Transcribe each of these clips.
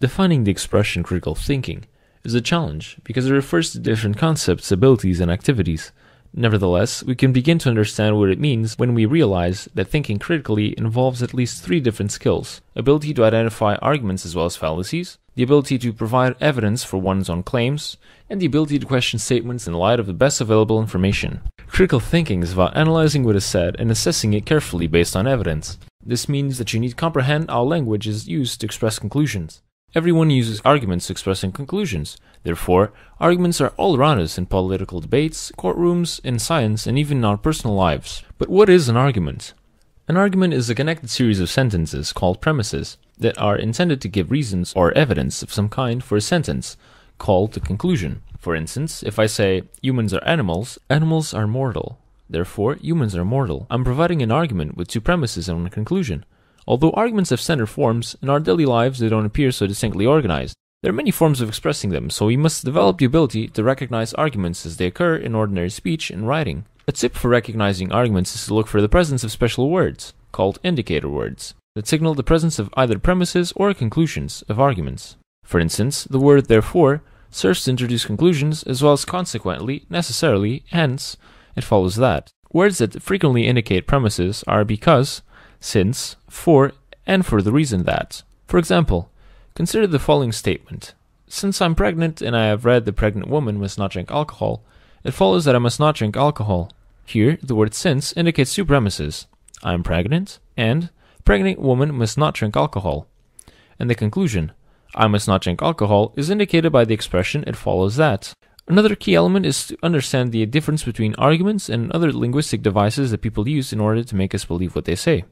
Defining the expression critical thinking is a challenge because it refers to different concepts, abilities, and activities. Nevertheless, we can begin to understand what it means when we realize that thinking critically involves at least three different skills ability to identify arguments as well as fallacies, the ability to provide evidence for one's own claims, and the ability to question statements in light of the best available information. Critical thinking is about analyzing what is said and assessing it carefully based on evidence. This means that you need to comprehend how language is used to express conclusions. Everyone uses arguments expressing conclusions. Therefore, arguments are all around us in political debates, courtrooms, in science, and even in our personal lives. But what is an argument? An argument is a connected series of sentences called premises that are intended to give reasons or evidence of some kind for a sentence, called the conclusion. For instance, if I say, humans are animals, animals are mortal. Therefore, humans are mortal. I'm providing an argument with two premises and one conclusion. Although arguments have standard forms, in our daily lives they don't appear so distinctly organized. There are many forms of expressing them, so we must develop the ability to recognize arguments as they occur in ordinary speech and writing. A tip for recognizing arguments is to look for the presence of special words, called indicator words, that signal the presence of either premises or conclusions of arguments. For instance, the word therefore serves to introduce conclusions as well as consequently, necessarily, hence, it follows that. Words that frequently indicate premises are because, since, for, and for the reason that. For example, consider the following statement Since I'm pregnant and I have read the pregnant woman must not drink alcohol, it follows that I must not drink alcohol. Here, the word since indicates two premises I am pregnant, and pregnant woman must not drink alcohol. And the conclusion, I must not drink alcohol, is indicated by the expression it follows that. Another key element is to understand the difference between arguments and other linguistic devices that people use in order to make us believe what they say.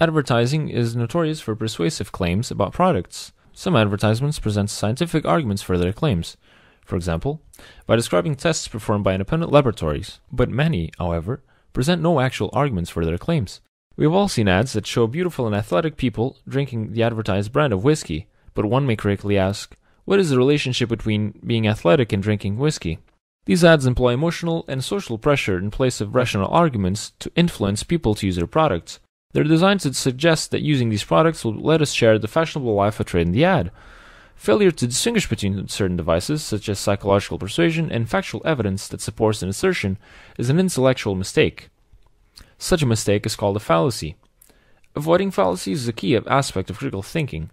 Advertising is notorious for persuasive claims about products. Some advertisements present scientific arguments for their claims, for example, by describing tests performed by independent laboratories, but many, however, present no actual arguments for their claims. We have all seen ads that show beautiful and athletic people drinking the advertised brand of whiskey, but one may correctly ask, what is the relationship between being athletic and drinking whiskey? These ads employ emotional and social pressure in place of rational arguments to influence people to use their products. They're designed to suggest that using these products will let us share the fashionable life portrayed in the ad. Failure to distinguish between certain devices, such as psychological persuasion and factual evidence that supports an assertion, is an intellectual mistake. Such a mistake is called a fallacy. Avoiding fallacies is a key aspect of critical thinking.